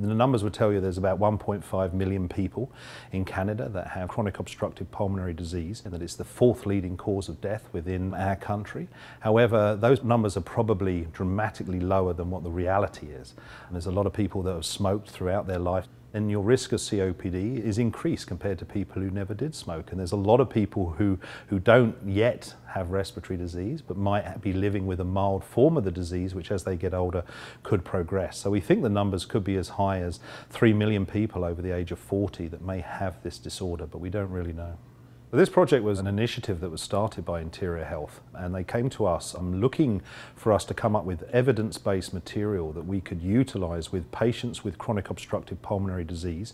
The numbers would tell you there's about 1.5 million people in Canada that have chronic obstructive pulmonary disease and that it's the fourth leading cause of death within our country. However, those numbers are probably dramatically lower than what the reality is. And there's a lot of people that have smoked throughout their life and your risk of COPD is increased compared to people who never did smoke. And there's a lot of people who, who don't yet have respiratory disease, but might be living with a mild form of the disease, which as they get older could progress. So we think the numbers could be as high as 3 million people over the age of 40 that may have this disorder, but we don't really know. This project was an initiative that was started by Interior Health and they came to us um, looking for us to come up with evidence-based material that we could utilise with patients with chronic obstructive pulmonary disease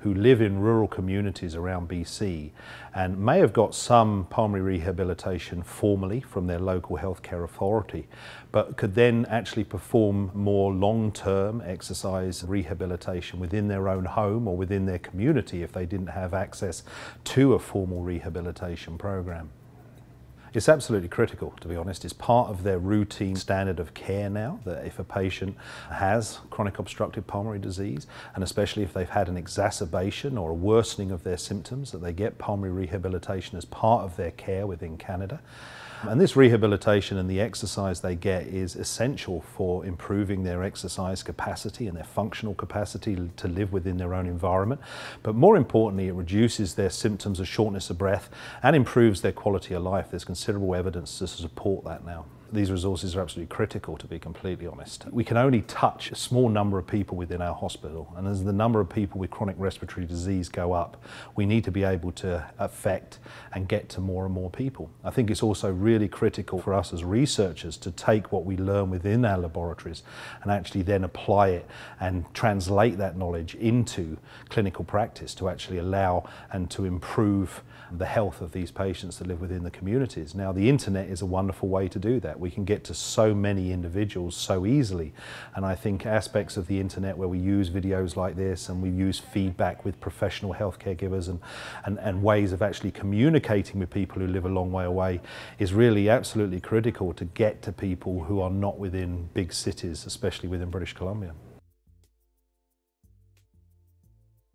who live in rural communities around BC and may have got some pulmonary rehabilitation formally from their local healthcare authority but could then actually perform more long-term exercise rehabilitation within their own home or within their community if they didn't have access to a formal rehabilitation rehabilitation program. It's absolutely critical, to be honest. It's part of their routine standard of care now that if a patient has chronic obstructive pulmonary disease, and especially if they've had an exacerbation or a worsening of their symptoms, that they get pulmonary rehabilitation as part of their care within Canada. And this rehabilitation and the exercise they get is essential for improving their exercise capacity and their functional capacity to live within their own environment. But more importantly, it reduces their symptoms of shortness of breath and improves their quality of life. There's considerable evidence to support that now. These resources are absolutely critical, to be completely honest. We can only touch a small number of people within our hospital, and as the number of people with chronic respiratory disease go up, we need to be able to affect and get to more and more people. I think it's also really critical for us as researchers to take what we learn within our laboratories and actually then apply it and translate that knowledge into clinical practice to actually allow and to improve the health of these patients that live within the communities. Now, the internet is a wonderful way to do that. We can get to so many individuals so easily. And I think aspects of the internet where we use videos like this and we use feedback with professional healthcare givers and, and, and ways of actually communicating with people who live a long way away is really absolutely critical to get to people who are not within big cities, especially within British Columbia.